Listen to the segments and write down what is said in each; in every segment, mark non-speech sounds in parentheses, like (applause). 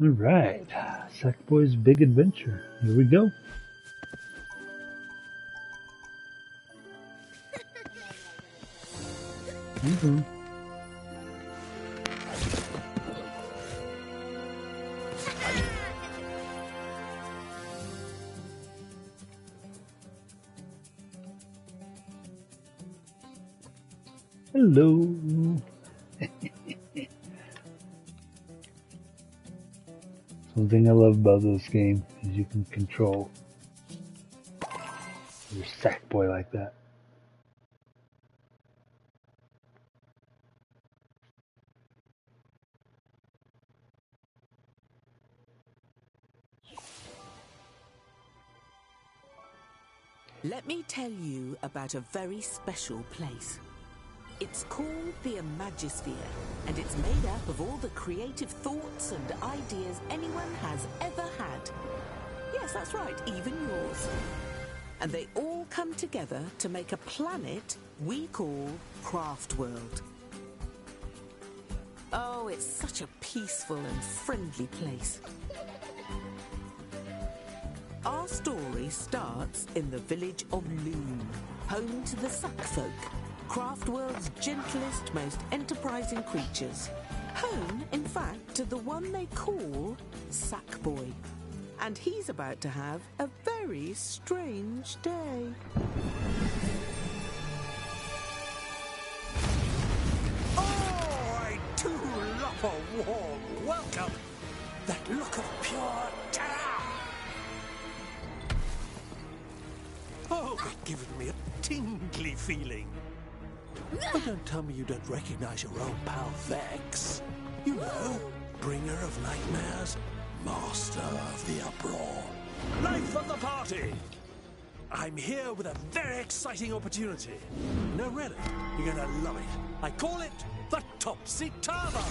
All right, Sackboy's Big Adventure. Here we go. Mhm. Hello. Something I love about this game is you can control your sack boy like that. Let me tell you about a very special place. It's called the Imagisphere, and it's made up of all the creative thoughts and ideas anyone has ever had. Yes, that's right, even yours. And they all come together to make a planet we call Craft World. Oh, it's such a peaceful and friendly place. Our story starts in the village of Loom, home to the Sackfolk, Craftworld's gentlest, most enterprising creatures. Home, in fact, to the one they call Sackboy. And he's about to have a very strange day. Oh, I do love a warm welcome. That look of pure terror. Oh, it's given me a tingly feeling. But don't tell me you don't recognize your old pal Vex. You know, bringer of nightmares, master of the uproar. Life of the party! I'm here with a very exciting opportunity. No, really, you're gonna love it. I call it the Topsy Turver.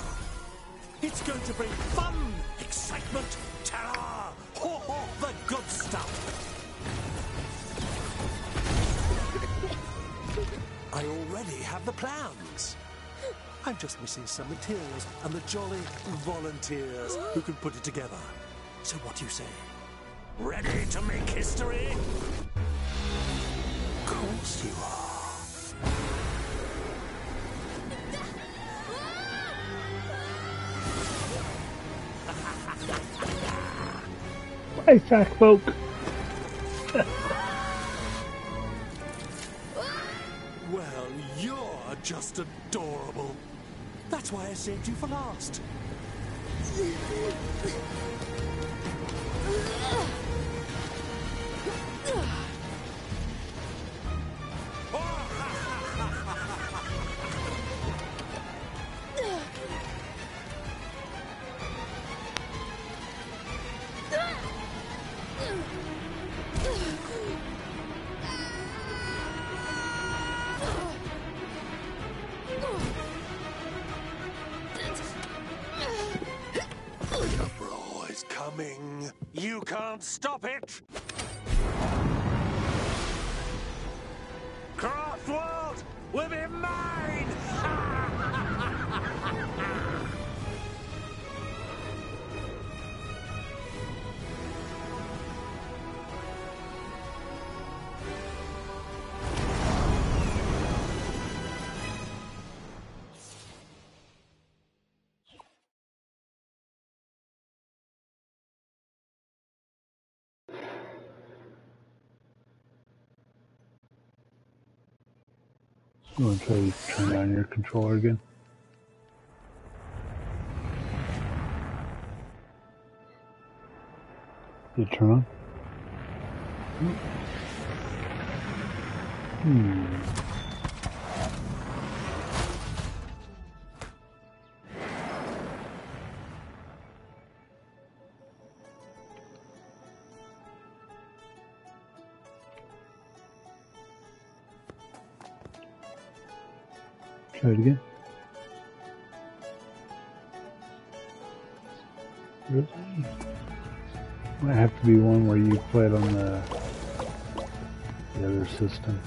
It's going to bring fun, excitement, terror, ho ho, the good stuff. I already have the plans. I'm just missing some materials and the jolly volunteers who can put it together. So what do you say? Ready to make history? Of course you are. Sackfolk. Well, (laughs) you're just adorable. That's why I saved you for last. (laughs) stop it. Want to try to turn on your controller again? Did it turn on? Hmm. Try it again. Really? Might have to be one where you play it on the the other system.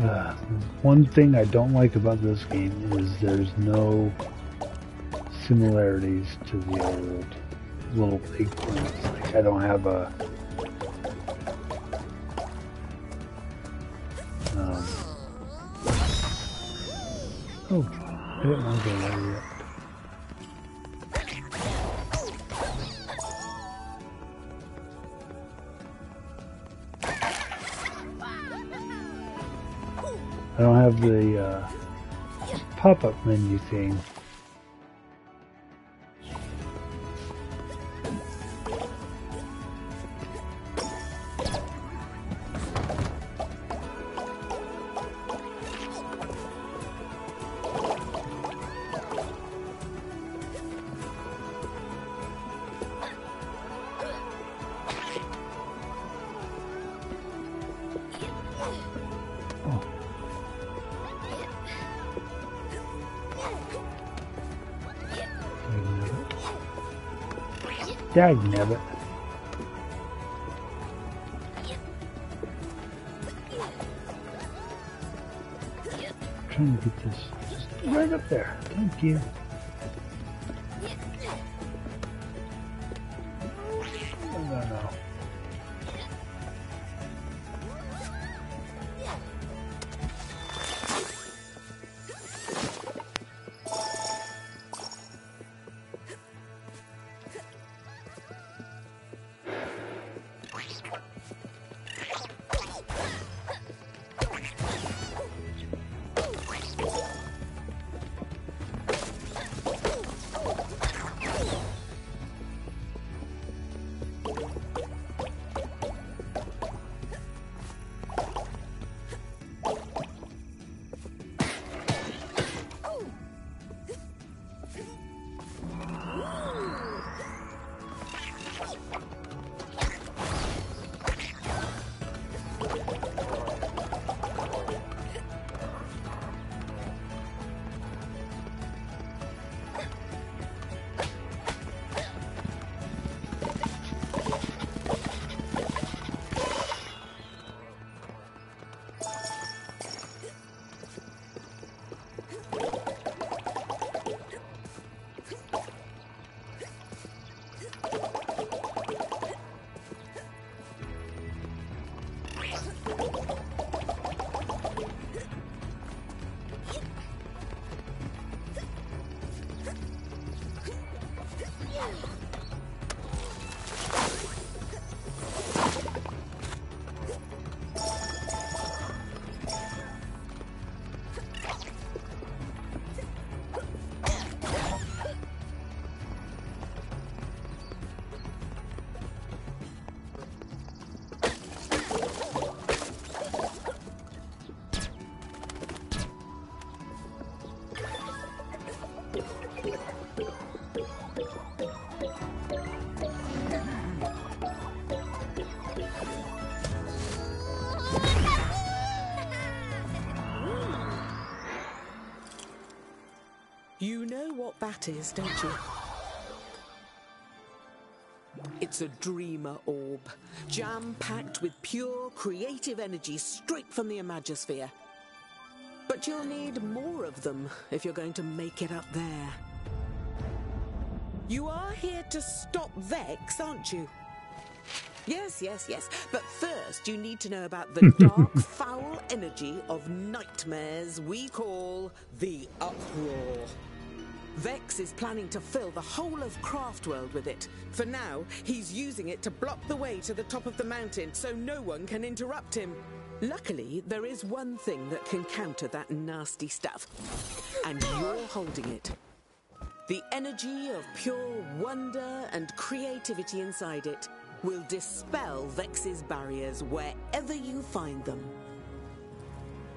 Uh, one thing I don't like about this game is there's no similarities to the old Little Big Planet. Like I don't have a um, oh, I didn't want to go there yet. I don't have the uh, pop-up menu thing. Dag nabbit. Trying to get this just right up there. Thank you. That is, don't you? It's a dreamer orb, jam-packed with pure creative energy straight from the Imagisphere. But you'll need more of them if you're going to make it up there. You are here to stop Vex, aren't you? Yes, yes, yes. But first, you need to know about the (laughs) dark, foul energy of nightmares we call the Uproar. Vex is planning to fill the whole of Craftworld with it. For now, he's using it to block the way to the top of the mountain so no one can interrupt him. Luckily, there is one thing that can counter that nasty stuff, and you're holding it. The energy of pure wonder and creativity inside it will dispel Vex's barriers wherever you find them.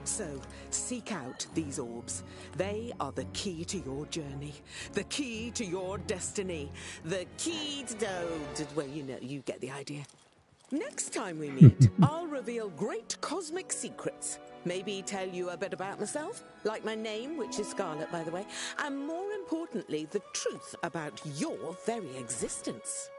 So, seek out these orbs. They are the key to your journey, the key to your destiny, the key to. Oh, well, you know, you get the idea. Next time we meet, (laughs) I'll reveal great cosmic secrets. Maybe tell you a bit about myself, like my name, which is Scarlet, by the way, and more importantly, the truth about your very existence.